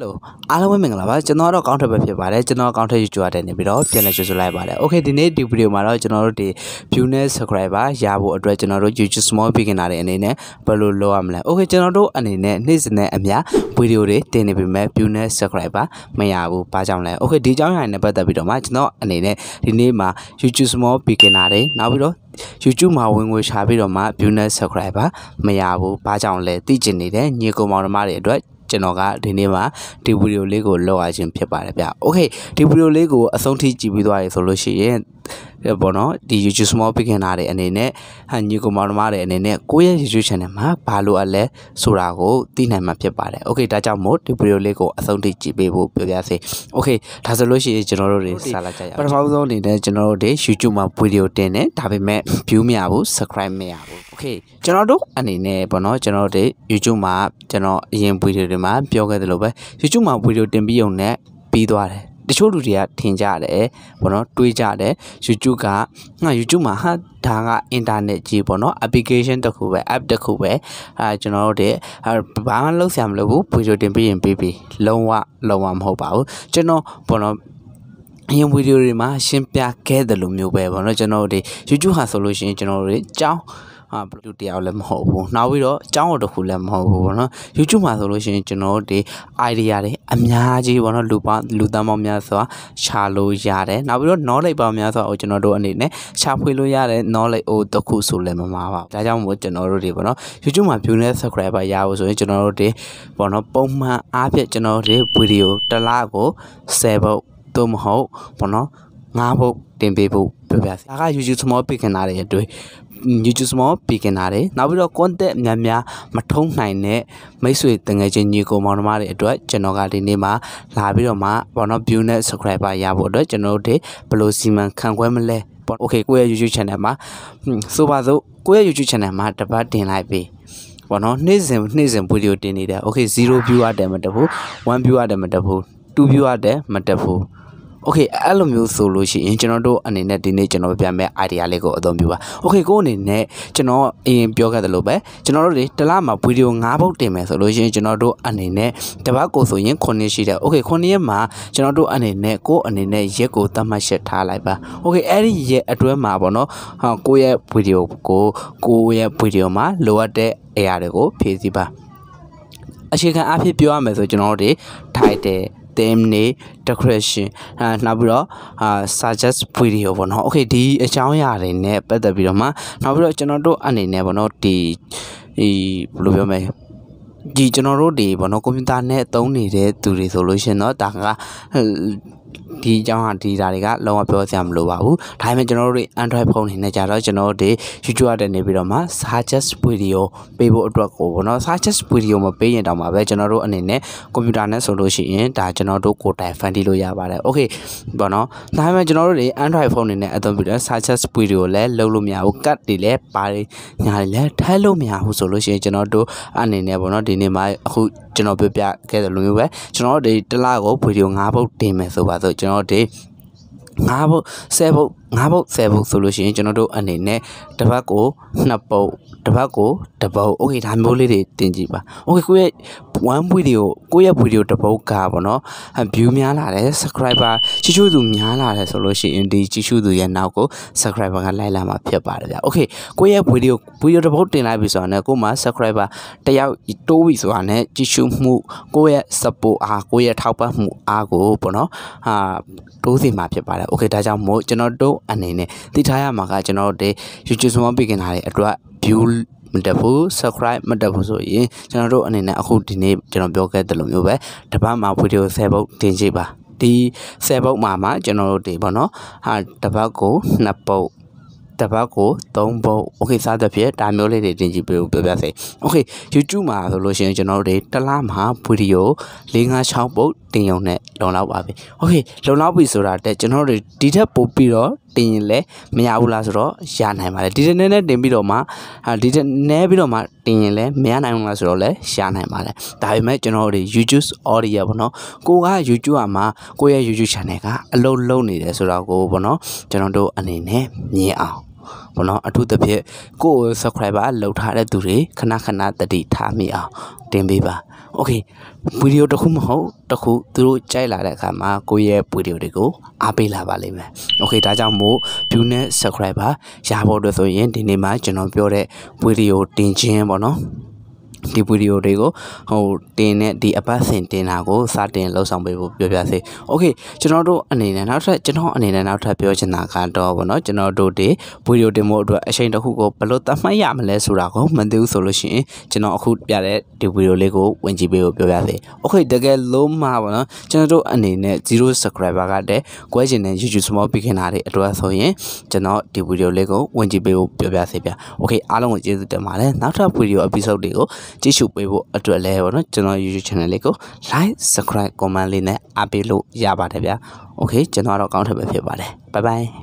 Hello အားလုံးပဲမင်္ဂလာပါကျွန်တော်တော့ account ပဲဖြစ်ပါတယ်ကျွန်တော် account ထည့်ကြွားတယ်နေပြီးတော့ပြန်လည်ကြိုဆိုလိုက်ပါတယ် Okay ဒီနေ့ဒီ video မှာတော့ကျွန်တော်တို့ဒီ view နဲ့ subscriber ရဖို့အတွက်ကျွန်တော်တို့ YouTube small beginner တွေအနေနဲ့ဘယ်လိုလုပ်ရမလဲ Okay ကျွန်တော်တို့အနေနဲ့နေ့စဉ်နဲ့အမျှ video တွေတင်နေပေမဲ့ view နဲ့ subscriber မရဘူးဘာကြောင့်လဲ Okay ဒီအကြောင်းအရာနဲ့ပတ်သက်ပြီးတော့မှကျွန်တော်အနေနဲ့ဒီနေ့မှာ YouTube small beginner တွေနောက်ပြီးတော့ YouTube မှာဝင်ငွေရှာပြီးတော့မှ view နဲ့ subscriber မရဘူးဘာကြောင့်လဲသိချင်နေတဲ့ညီကောင်မောင်နှမတွေအတွက် ကျွန်တော်ကဒီနေ့မှာဒီဗီဒီယိုလေးကိုလောက်ရခြင်းဖြစ်ပါတယ်ဗျ။ Okay ဒီဗီဒီယိုလေးကိုအဆုံးထိကြည့်ပြီးသွားရဆိုလို့ရှိရင်ပေါ့နော်ဒီ YouTube small beginner တွေအနေနဲ့ဟာညီကောင်မောင်နှမတွေအနေနဲ့ကိုယ့်ရဲ့ YouTube channel မှာဘာလို့အလဲဆိုတာကိုသိနိုင်မှာဖြစ်ပါတယ်။ Okay ဒါကြောင့်မို့ဒီဗီဒီယိုလေးကိုအဆုံးထိကြည့်ပေးဖို့ပြောပြစေ။ Okay ဒါဆိုလို့ရှိရင်ကျွန်တော်တို့တွေစလာကြရအောင်။ပထမဆုံးအနေနဲ့ကျွန်တော်တို့တွေ YouTube မှာဗီဒီယိုတင်တယ်ဒါပေမဲ့ view မရဘူး subscribe မရဘူး။ Okay ကျွန်တော်တို့အနေနဲ့ပေါ့နော်ကျွန်တော်တို့ YouTube မှာကျွန်တော်အရင်ဗီဒီယိုတွေမှာပြောခဲ့သလိုပဲ YouTube မှာဗီဒီယိုတင်ပြီးုံနဲ့ပြီးသွားတယ်တချို့လူတွေကထင်ကြတယ်ပေါ့နော်တွေးကြတယ် YouTube ကငါ YouTube မှာဟာဒါက internet ကြီးပေါ့နော် application တစ်ခုပဲ app တစ်ခုပဲအဲကျွန်တော်တို့တွေဘာမှလုပ်ဆရာမလိုဘူးဗီဒီယိုတင်ပြီးရင်ပြီးပြီလုံးဝလုံးဝမဟုတ်ပါဘူးကျွန်တော်ပေါ့နော်အရင်ဗီဒီယိုတွေမှာရှင်းပြခဲ့တယ်လို့မျိုးပဲပေါ့နော်ကျွန်တော်တို့ YouTube ဟာဆိုလို့ရှိရင်ကျွန်တော်တို့အကြောင်း ဟာဘလူးတယောက်လည်းမဟုတ်ဘူးနောက်ပြီးတော့အကြောင်းတော်တစ်ခုလည်းမဟုတ်ဘူးပေါ့နော် YouTube မှာဆိုလို့ရှိရင်ကျွန်တော်တို့ဒီ idea တွေအများကြီးပေါ့နော်လူပေါင်းလူသားပေါင်းများစွာရှာလို့ရတယ်နောက်ပြီးတော့ knowledge ပေါင်းများစွာကိုကျွန်တော်တို့အနေနဲ့ရှာဖွေလို့ရတဲ့ knowledge ဟိုတစ်ခုဆိုလည်းမမှားပါဘူးဒါကြောင့်မို့ကျွန်တော်တို့တွေပေါ့နော် YouTube မှာ view နဲ့ subscriber ရဖို့ဆိုရင်ကျွန်တော်တို့တွေပေါ့နော်ပုံမှန်အားဖြင့်ကျွန်တော်တို့ဗီဒီယိုတစ်လကို10ပုတ်သို့မဟုတ်ပေါ့နော် 9ပုတ်တင်ပေးဖို့ပြောပြစီဒါက YouTube small beginner တွေအတွက် YouTube small beginner တွေနောက်ပြီးတော့ content များများမထုံးနိုင်တဲ့မိတ်ဆွေတငယ်ချင်းညီကိုမောင်နှမတွေအတွက်ကျွန်တော်ကဒီနေ့မှာလာပြီးတော့မှဘောနော် view နဲ့ subscriber ရဖို့အတွက်ကျွန်တော်တို့ဘယ်လိုစီမံခန့်ခွဲမလဲပေါ့ okay ကိုယ့်ရဲ့ YouTube channel မှာဆိုပါစို့ကိုယ့်ရဲ့ YouTube channel မှာတပတ်တင်လိုက်ပြီပေါ့နော်နေ့စဉ်နေ့စဉ်ဗီဒီယိုတင်နေတယ် okay 0 view ရတယ်မတက်ဘူး1 view ရတယ်မတက်ဘူး2 view ရတယ်မတက်ဘူး okay အဲ့လိုမျိုးဆိုလို့ရှိရင်ကျွန်တော်တို့အနေနဲ့ဒီနေ့ကျွန်တော်ပြမယ် idea လေးကိုအသုံးပြုပါ okay ကိုအနေနဲ့ကျွန်တော်အရင်ပြောခဲ့သလိုပဲကျွန်တော်တို့တွေတစ်လမှာ video 5ပုတ်တင်မယ်ဆိုလို့ရှိရင်ကျွန်တော်တို့အနေနဲ့တစ်ပတ်ကိုဆိုရင်9ရှိတယ် okay 9ရက်မှာကျွန်တော်တို့အနေနဲ့ကိုအနေနဲ့ရက်ကိုသတ်မှတ်ချက်ထားလိုက်ပါ okay အဲ့ဒီရက်အတွဲမှာပေါ့နော်ဟာကိုရဲ့ video ကိုကိုရဲ့ video မှာလိုအပ်တဲ့အရာတွေကိုဖြည့်ဆည်းပါအခြေခံအဖြစ်ပြောရမယ်ဆိုကျွန်တော်တို့ title theme နေ decoration အဲနောက်ပြီးတော့အာ suggest video ပေါ့နော် okay ဒီအကြောင်းအရာတွေနဲ့ပတ်သက်ပြီးတော့မှနောက်ပြီးတော့ကျွန်တော်တို့အနေနဲ့ပေါ့နော်ဒီဒီဘယ်လိုပြောမလဲဒီကျွန်တော်တို့ဒီဘောနော်ကွန်ပျူတာနဲ့သုံးနေတဲ့သူတွေဆိုလို့ရှင်တော့ဒါက ဒီအကြောင်းဟာဒီဓာတွေကလုံးဝပြောစရာမလိုပါဘူးဒါပေမဲ့ကျွန်တော်တို့တွေ Android ဖုန်းတွေနဲ့ကြတော့ကျွန်တော်တို့တွေ YouTube ရတဲ့နေပြီးတော့မှ suggest video ပေးဖို့အတွက်ကိုပေါ့နော် suggest video မပေးရင်တောင်မှပဲကျွန်တော်တို့အနေနဲ့ကွန်ပျူတာနဲ့ဆိုလို့ရှိရင်ဒါကျွန်တော်တို့ကိုယ်တိုင် fan တီးလို့ရပါတယ် okay ပေါ့နော်ဒါပေမဲ့ကျွန်တော်တို့တွေ Android ဖုန်းတွေနဲ့အသုံးပြုတဲ့ suggest video လည်းလုပ်လို့မရဘူး cut တွေလည်းပါတယ်ညာတွေလည်းထည့်လို့မရဘူးဆိုလို့ရှိရင်ကျွန်တော်တို့အနေနဲ့ပေါ့နော်ဒီနေ့မှာအခု ကျွန်တော်ပြောပြခဲ့တဲ့လိုမျိုးပဲကျွန်တော်တို့ဒီတစ်လကိုဗီဒီယို၅ပုတ်တင်မယ်ဆိုပါဆိုကျွန်တော်တို့၅ပုတ်10ပုတ် ၅ပုတ်10ပုတ်ဆိုလို့ရှိရင်ကျွန်တော်တို့အနေနဲ့တစ်ပတ်ကို2ပုတ်တစ်ပတ်ကိုတစ်ပုတ်โอเคဒါမျိုးလေးတွေတင်ကြည့်ပါโอเคကိုရဲ့1 video ကိုရဲ့ video တစ်ပုတ်ကပေါ့နော် view များလာတယ် subscriber ချီချူသူများလာတယ်ဆိုလို့ရှိရင်ဒီချီချူသူရဲ့နောက်ကို subscriber ကလိုက်လာမှာဖြစ်ပါတယ်ဗျာโอเคကိုရဲ့ video video တစ်ပုတ်တင်လိုက်ပြီဆိုတော့ねကိုမှ subscriber တယောက်တိုးပြီဆိုတာねချီချူမှုကိုရဲ့ support အားကိုရဲ့ထောက်ပံ့မှုအားကိုပေါ့နော်ဟာတိုးစီမှာဖြစ်ပါတယ်โอเคဒါကြောင့်မို့ကျွန်တော်တို့ တို့အနေနဲ့သိထားရမှာကကျွန်တော်တို့ဒီ YouTube ဆောင်ပေးခင်လာတဲ့အတွက် view မတက်ဘူး subscribe မတက်ဘူးဆိုရင်ကျွန်တော်တို့အနေနဲ့အခုဒီနေ့ကျွန်တော်ပြောခဲ့တဲ့လိုမျိုးပဲတပတ်မှာဗီဒီယို10ပုတ်တင်ကြည့်ပါဒီ10ပုတ်မှာမှကျွန်တော်တို့ဒီပေါ့နော်ဟာတပတ်ကို2ပုတ်တပတ်ကို3ပုံ okay စသဖြင့်ဒါမျိုးလေးတွေတင်ကြည့်ပေးဖို့ပြောပြစေ okay YouTube မှာဆိုလို့ရှိရင်ကျွန်တော်တို့တလားမှာဗီဒီယို၄၅6ပုံတင်ရုံနဲ့လုံလောက်ပါပြီ okay လုံလောက်ပြီဆိုတာတက်ကျွန်တော်တို့ဒီထက်ပိုပြီးတော့တင်ရင်လည်းမရဘူးလားဆိုတော့ရနိုင်ပါတယ်ဒီထက်နည်းနည်းတင်ပြီးတော့မှဒီထက်နည်းပြီးတော့မှတင်ရင်လည်းမရနိုင်ဘူးလားဆိုတော့လည်းရနိုင်ပါတယ်ဒါပေမဲ့ကျွန်တော်တို့ YouTube audio ပေါ့နော်ကိုက YouTube อ่ะမှာကိုရဲ့ YouTube channel ကအလုံးလုံးနေတယ်ဆိုတော့ကိုပေါ့နော်ကျွန်တော်တို့အနေနဲ့မြင်အောင် ဘောနော်အထူးသဖြင့်ကိုယ့် subscriber လောက်ထားတဲ့သူတွေခဏခဏတတိထားမိအောင်တင်ပေးပါโอเคဗီဒီယိုတစ်ခုမဟုတ်တစ်ခုသူတို့ကြိုက်လာတဲ့အခါမှာကိုယ့်ရဲ့ဗီဒီယိုတွေကိုအားပေးလာပါလိမ့်မယ်โอเคဒါကြောင့်မို့ view နဲ့ subscriber ရဖို့အတွက်ဆိုရင်ဒီနေ့မှာကျွန်တော်ပြောတဲ့ဗီဒီယိုတင်ခြင်းပေါ့နော် ဒီဗီဒီယိုတွေကိုဟိုတင်တဲ့ဒီအပတ်စဉ်တင်တာကိုစတင်လှုပ်ဆောင်ပေးဖို့ပြောပြစေ။ Okay ကျွန်တော်တို့အနေနဲ့နောက်ထပ်ကျွန်တော်အနေနဲ့နောက်ထပ်ပြောချင်တာကတော့ဗောနော်ကျွန်တော်တို့ဒီဗီဒီယိုတင်ဖို့အတွက်အချိန်တစ်ခုကိုဘယ်လိုသတ်မှတ်ရမလဲဆိုတာကိုမသိဘူးဆိုလို့ရှိရင်ကျွန်တော်အခုပြတဲ့ဒီဗီဒီယိုလေးကိုဝင်ကြည့်ပေးဖို့ပြောပြစေ။ Okay တကယ်လို့မှာဗောနော်ကျွန်တော်တို့အနေနဲ့0 subscriber ကတည်းကွဲချင်တဲ့ YouTube small beginner တွေအတွက်ဆိုရင်ကျွန်တော်ဒီဗီဒီယိုလေးကိုဝင်ကြည့်ပေးဖို့ပြောပြစေဗျ။ Okay အားလုံးကိုကျေးဇူးတင်ပါတယ်။နောက်ထပ်ဗီဒီယို episode တွေကိုကြည့်ရှုပေးဖို့အတွက်လည်းပေါ့နော်ကျွန်တော် YouTube channel လေးကို like subscribe comment လေးနဲ့အားပေးလို့ရပါတယ်ဗျာ okay ကျွန်တော်တော့ကောင်းထပ်ပဲဖြစ်ပါတယ် bye bye